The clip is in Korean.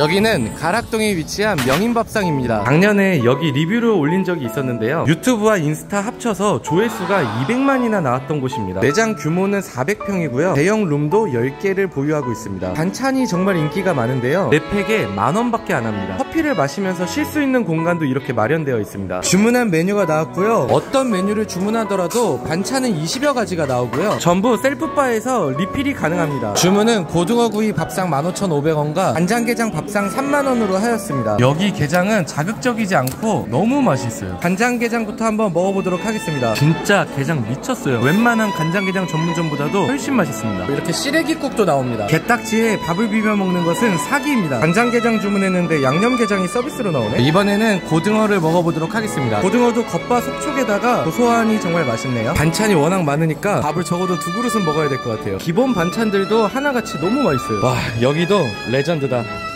여기는 가락동에 위치한 명인밥상입니다. 작년에 여기 리뷰를 올린 적이 있었는데요. 유튜브와 인스타 합쳐서 조회수가 200만이나 나왔던 곳입니다. 매장 규모는 400평이고요. 대형 룸도 10개를 보유하고 있습니다. 반찬이 정말 인기가 많은데요. 4팩에 만원밖에 안 합니다. 커피를 마시면서 쉴 수 있는 공간도 이렇게 마련되어 있습니다. 주문한 메뉴가 나왔고요. 어떤 메뉴를 주문하더라도 반찬은 20여 가지가 나오고요. 전부 셀프바에서 리필이 가능합니다. 주문은 고등어 구이 밥상 15,500원과 간장게장 밥상 3만원으로 하였습니다. 여기 게장은 자극적이지 않고 너무 맛있어요. 간장게장부터 한번 먹어보도록 하겠습니다. 진짜 게장 미쳤어요. 웬만한 간장게장 전문점보다도 훨씬 맛있습니다. 이렇게 시래기국도 나옵니다. 게딱지에 밥을 비벼 먹는 것은 사기입니다. 간장게장 주문했는데 양념게장이 서비스로 나오네. 이번에는 고등어를 먹어보도록 하겠습니다. 고등어도 겉바 속촉에다가 고소하니 정말 맛있네요. 반찬이 워낙 많으니까 밥을 적어도 두 그릇은 먹어야 될 것 같아요. 기본 반찬들도 하나같이 너무 맛있어요. 와 여기도 레전드다.